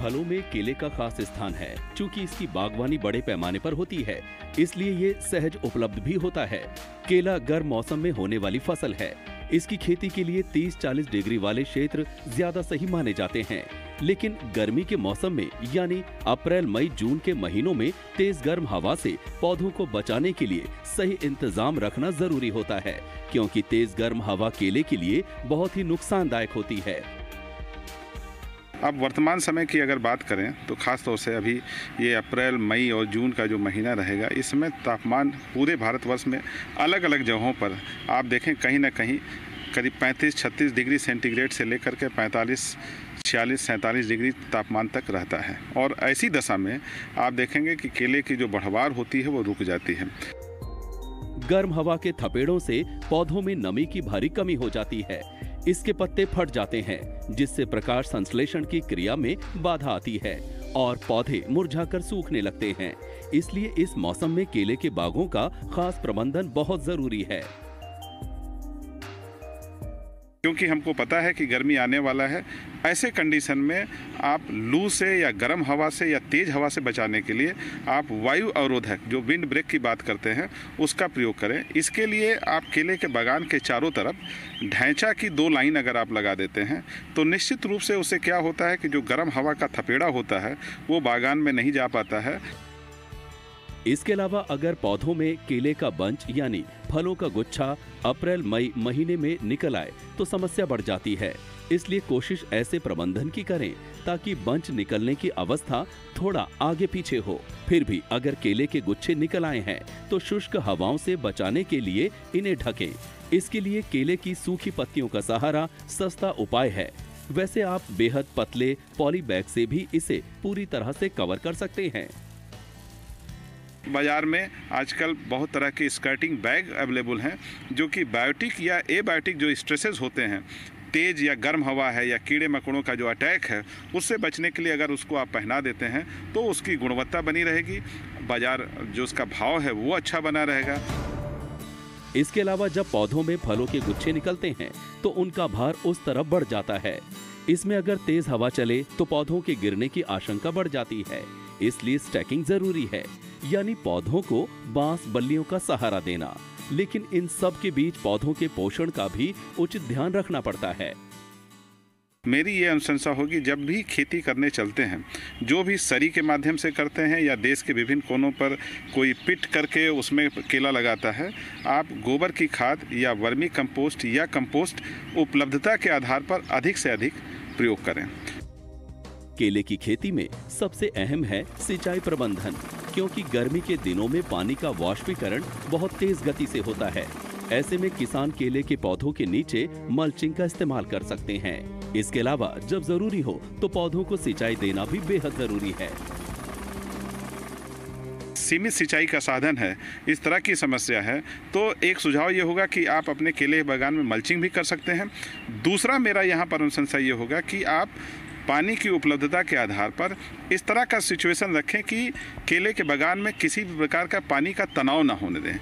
फलों में केले का खास स्थान है क्योंकि इसकी बागवानी बड़े पैमाने पर होती है, इसलिए ये सहज उपलब्ध भी होता है। केला गर्म मौसम में होने वाली फ़सल है। इसकी खेती के लिए 30-40 डिग्री वाले क्षेत्र ज़्यादा सही माने जाते हैं। लेकिन गर्मी के मौसम में, यानी अप्रैल, मई, जून के महीनों में तेज गर्म हवा से पौधों को बचाने के लिए सही इंतज़ाम रखना ज़रूरी होता है, क्योंकि तेज गर्म हवा केले के लिए बहुत ही नुकसानदायक होती है। अब वर्तमान समय की अगर बात करें तो ख़ास तौर से अभी ये अप्रैल, मई और जून का जो महीना रहेगा, इसमें तापमान पूरे भारतवर्ष में अलग अलग जगहों पर, आप देखें कहीं ना कहीं करीब 35-36 डिग्री सेंटीग्रेड से लेकर के 45 छियालीस, सैंतालीस डिग्री तापमान तक रहता है। और ऐसी दशा में आप देखेंगे कि केले की जो बढ़वार होती है, वो रुक जाती है। गर्म हवा के थपेड़ों से पौधों में नमी की भारी कमी हो जाती है। इसके पत्ते फट जाते हैं, जिससे प्रकाश संश्लेषण की क्रिया में बाधा आती है और पौधे मुरझाकर सूखने लगते हैं। इसलिए इस मौसम में केले के बागों का खास प्रबंधन बहुत ज़रूरी है। क्योंकि हमको पता है कि गर्मी आने वाला है, ऐसे कंडीशन में आप लू से या गर्म हवा से या तेज़ हवा से बचाने के लिए आप वायु अवरोधक जो विंड ब्रेक की बात करते हैं, उसका प्रयोग करें। इसके लिए आप केले के बागान के चारों तरफ़ ढैंचा की दो लाइन अगर आप लगा देते हैं तो निश्चित रूप से उसे क्या होता है कि जो गर्म हवा का थपेड़ा होता है, वो बागान में नहीं जा पाता है। इसके अलावा अगर पौधों में केले का बंच यानी फलों का गुच्छा अप्रैल, मई महीने में निकल आए तो समस्या बढ़ जाती है। इसलिए कोशिश ऐसे प्रबंधन की करें, ताकि बंच निकलने की अवस्था थोड़ा आगे पीछे हो। फिर भी अगर केले के गुच्छे निकल आए हैं तो शुष्क हवाओं से बचाने के लिए इन्हें ढकें। इसके लिए केले की सूखी पत्तियों का सहारा सस्ता उपाय है। वैसे आप बेहद पतले पॉली बैग से भी इसे पूरी तरह से कवर कर सकते हैं। बाज़ार में आजकल बहुत तरह के स्कर्टिंग बैग अवेलेबल हैं, जो कि बायोटिक या ए बायोटिक जो स्ट्रेसेस होते हैं, तेज़ या गर्म हवा है या कीड़े मकोड़ों का जो अटैक है, उससे बचने के लिए अगर उसको आप पहना देते हैं तो उसकी गुणवत्ता बनी रहेगी, बाज़ार जो उसका भाव है वो अच्छा बना रहेगा। इसके अलावा जब पौधों में फलों के गुच्छे निकलते हैं तो उनका भार उस तरफ़ बढ़ जाता है। इसमें अगर तेज हवा चले तो पौधों के गिरने की आशंका बढ़ जाती है, इसलिए स्टैकिंग ज़रूरी है। यानी पौधों को बाँस बल्लियों का सहारा देना। लेकिन इन सब के बीच पौधों के पोषण का भी उचित ध्यान रखना पड़ता है। मेरी ये अनुशंसा होगी जब भी खेती करने चलते हैं जो भी सरी के माध्यम से करते हैं या देश के विभिन्न कोनों पर कोई पिट करके उसमें केला लगाता है आप गोबर की खाद या वर्मी कंपोस्ट या कंपोस्ट उपलब्धता के आधार पर अधिक से अधिक प्रयोग करें। केले की खेती में सबसे अहम है सिंचाई प्रबंधन। क्योंकि गर्मी के दिनों में पानी का वाष्पीकरण बहुत तेज गति से होता है। ऐसे में किसान केले के पौधों के नीचे मल्चिंग का इस्तेमाल कर सकते हैं। इसके अलावा जब ज़रूरी हो तो पौधों को सिंचाई देना भी बेहद ज़रूरी है। सीमित सिंचाई का साधन है, इस तरह की समस्या है। तो एक सुझाव ये होगा कि आप अपने केले बागान में मल्चिंग भी कर सकते हैं। दूसरा मेरा यहाँ पर अनुशंसा ये होगा कि आप पानी की उपलब्धता के आधार पर इस तरह का सिचुएशन रखें कि केले के बगान में किसी भी प्रकार का पानी का तनाव ना होने दें।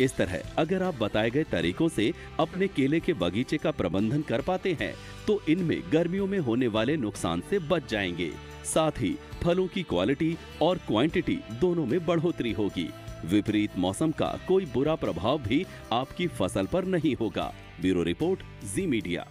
इस तरह, अगर आप बताए गए तरीकों से अपने केले के बगीचे का प्रबंधन कर पाते हैं तो इनमें गर्मियों में होने वाले नुकसान से बच जाएँगे। साथ ही, फलों की क्वालिटी और क्वांटिटी दोनों में बढ़ोतरी होगी। विपरीत मौसम का कोई बुरा प्रभाव भी आपकी फ़सल पर नहीं होगा। Bureau report, Zee Media.